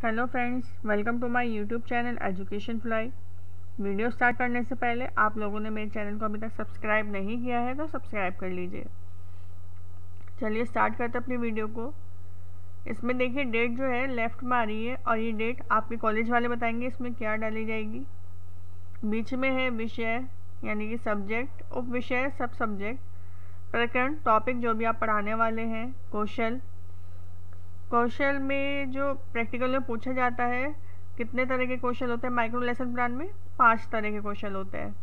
Hello friends welcome to my YouTube channel education fly video start करने से पहले आप लोगों ने मेरे चैनल को अभी तक सब्सक्राइब नहीं किया है तो सब्सक्राइब कर लीजिए। चलिए स्टार्ट करते अपनी वीडियो को। इसमें देखिए डेट जो है लेफ़्ट में आ रही है और ये डेट आपके कॉलेज वाले बताएँगे इसमें क्या डाली जाएगी। बीच में है विषय, यानी कि सब्जेक्ट उप विषय सब सब्जेक्ट प्रकरण टॉपिक जो भी आप पढ़ाने वाले हैं, कौशल कौशल में जो प्रैक्टिकल में पूछा जाता है, कितने तरह के क्वेश्चन होते हैं? माइक्रो लेसन प्लान में पाँच तरह के क्वेश्चन होते हैं।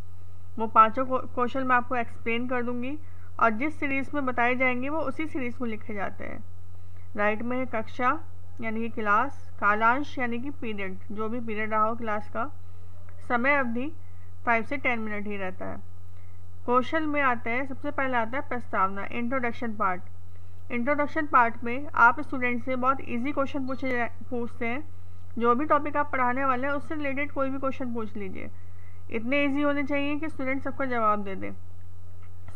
वो पाँचों क्वेश्चन मैं आपको एक्सप्लेन कर दूँगी और जिस सीरीज़ में बताए जाएँगे, वो उसी सीरीज़ में लिखे जाते हैं। राइट में है कक्षा, यानी कि क्लास कालांश, यानी कि पीरियड जो भी पीरियड रहा हो क्लास का। समय अवधि फाइव से टेन मिनट ही रहता है। कौशल में आता है, सबसे पहले आता है प्रस्तावना इंट्रोडक्शन पार्ट इंट्रोडक्शन पार्ट में आप स्टूडेंट से बहुत इजी क्वेश्चन पूछे पूछते हैं। जो भी टॉपिक आप पढ़ाने वाले हैं, उससे रिलेटेड कोई भी क्वेश्चन पूछ लीजिए। इतने इजी होने चाहिए कि स्टूडेंट सबका जवाब दे दें।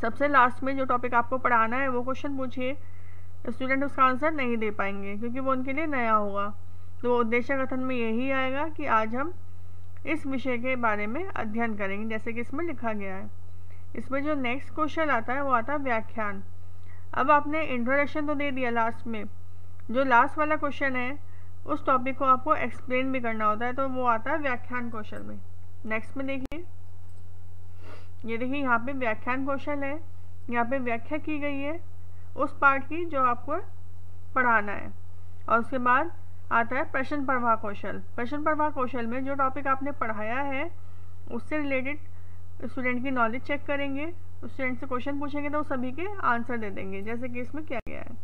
सबसे लास्ट में जो टॉपिक आपको पढ़ाना है, वो क्वेश्चन पूछिए। स्टूडेंट उसका आंसर नहीं दे पाएँगे, क्योंकि वो उनके लिए नया होगा। तो उद्देश्य कथन में यही आएगा कि आज हम इस विषय के बारे में अध्ययन करेंगे, जैसे कि इसमें लिखा गया है। इसमें जो नेक्स्ट क्वेश्चन आता है, वो आता है व्याख्यान। अब आपने इंट्रोडक्शन तो दे दिया लास्ट में। जो लास्ट वाला क्वेश्चन है, उस टॉपिक को आपको एक्सप्लेन भी करना होता है तो वो आता है व्याख्यान कौशल में। नेक्स्ट में देखिए। ये देखिए, यहाँ पे व्याख्यान कौशल है। यहाँ पे व्याख्या की गई है उस पार्ट की जो आपको पढ़ाना है। और उसके बाद आता है प्रश्न प्रवाह कौशल। प्रश्न प्रवाह कौशल में जो टॉपिक आपने पढ़ाया है, उससे रिलेटेड स्टूडेंट की नॉलेज चेक करेंगे। स्टूडेंट से क्वेश्चन पूछेंगे तो सभी के आंसर दे देंगे, जैसे कि इसमें किया गया है।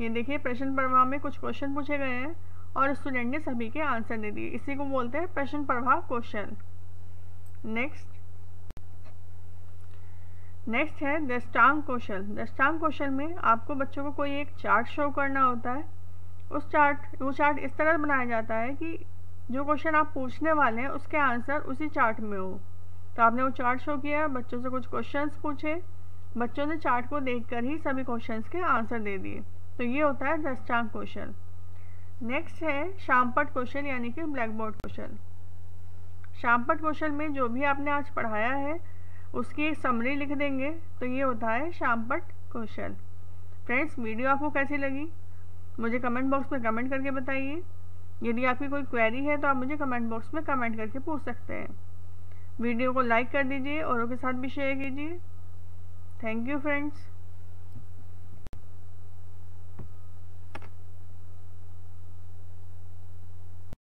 ये देखिए, प्रश्न प्रभाव में कुछ क्वेश्चन पूछे गए हैं और स्टूडेंट ने सभी के आंसर दे दिए। इसी को बोलते हैं प्रश्न प्रभाव क्वेश्चन नेक्स्ट नेक्स्ट है दस्टांग क्वेश्चन दस्टांग क्वेश्चन में आपको बच्चों को कोई एक चार्ट शो करना होता है। उस चार्ट वो चार्ट इस तरह बनाया जाता है कि जो क्वेश्चन आप पूछने वाले हैं, उसके आंसर उसी चार्ट में हो। तो आपने वो चार्ट शो किया, बच्चों से कुछ क्वेश्चंस पूछे, बच्चों ने चार्ट को देखकर ही सभी क्वेश्चंस के आंसर दे दिए। तो ये होता है दस्टांग क्वेश्चन नेक्स्ट है शामपट क्वेश्चन यानी कि ब्लैक बोर्ड क्वेश्चन शामपट क्वेश्चन में जो भी आपने आज पढ़ाया है, उसकी एक समरी लिख देंगे। तो ये होता है शामपट क्वेश्चन फ्रेंड्स वीडियो आपको कैसी लगी? मुझे कमेंट बॉक्स में कमेंट करके बताइए। यदि आपकी कोई क्वेरी है तो आप मुझे कमेंट बॉक्स में कमेंट करके पूछ सकते हैं। वीडियो को लाइक कर दीजिए औरों के साथ भी शेयर कीजिए। Thank you friends